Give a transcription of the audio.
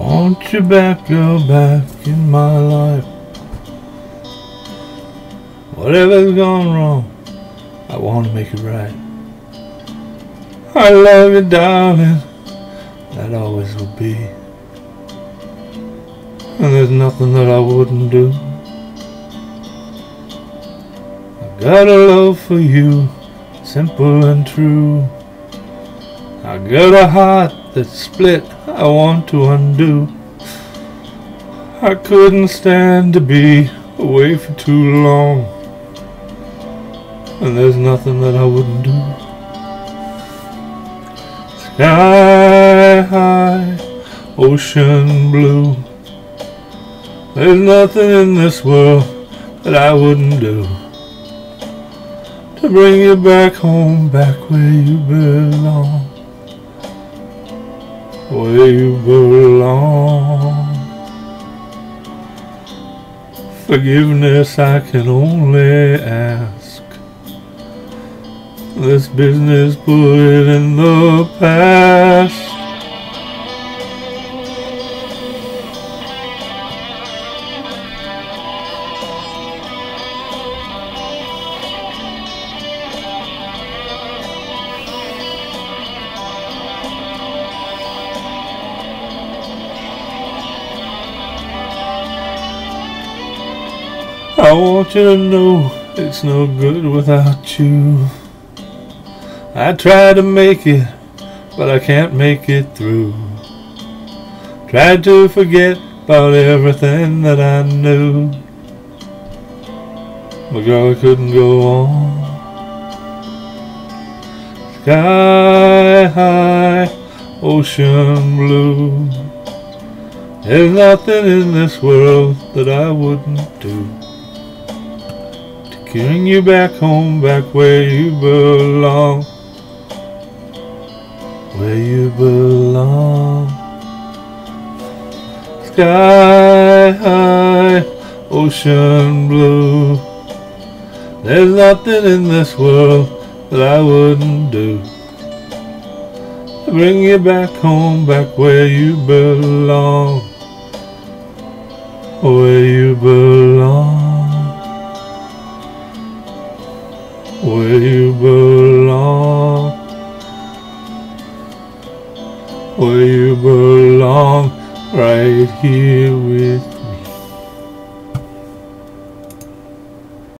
Want you back, girl, back in my life. Whatever's gone wrong, I want to make it right. I love you, darling. That always will be. And there's nothing that I wouldn't do. I got a love for you, simple and true. I got a heart that's split, I want to undo. I couldn't stand to be away for too long. And there's nothing that I wouldn't do. Sky high, ocean blue. There's nothing in this world that I wouldn't do to bring you back home, back where you belong. Oh, Where you belong. Forgiveness I can only ask. This business put it in the past. I want you to know it's no good without you. I try to make it, but I can't make it through. Tried to forget about everything that I knew. But girl, I couldn't go on. Sky high, ocean blue. There's nothing in this world that I wouldn't do. Bring you back home, back where you belong. Where you belong. Sky high, ocean blue. There's nothing in this world that I wouldn't do. Bring you back home, back where you belong. Where you belong. You belong. Where you belong. Right here with